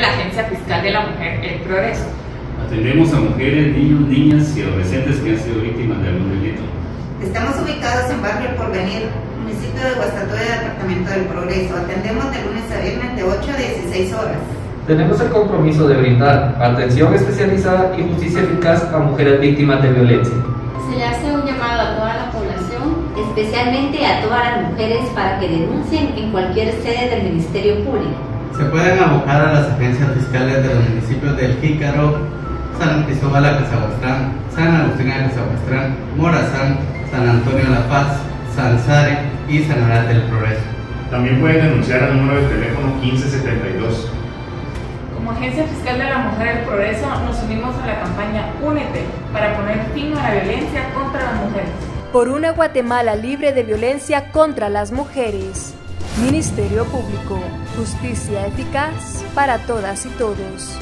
la Agencia Fiscal de la Mujer El Progreso. Atendemos a mujeres, niños, niñas y adolescentes que han sido víctimas de algún delito. Estamos ubicados en Barrio Porvenir, municipio de Guastatoya, Departamento del Progreso. Atendemos de lunes a viernes de 8 a 16 horas. Tenemos el compromiso de brindar atención especializada y justicia eficaz a mujeres víctimas de violencia. Se le hace un llamado a toda la población, especialmente a todas las mujeres para que denuncien en cualquier sede del Ministerio Público. Se pueden abocar a las agencias fiscales de los municipios del Jícaro, San Cristóbal a Casabuestrán, San Agustín a Casabuestrán, Morazán, San Antonio La Paz, San Sare y San Aral del Progreso. También pueden denunciar al número de teléfono 1572. Como Agencia Fiscal de la Mujer El Progreso nos unimos a la campaña Únete para poner fin a la violencia contra las mujeres. Por una Guatemala libre de violencia contra las mujeres. Ministerio Público. Justicia eficaz para todas y todos.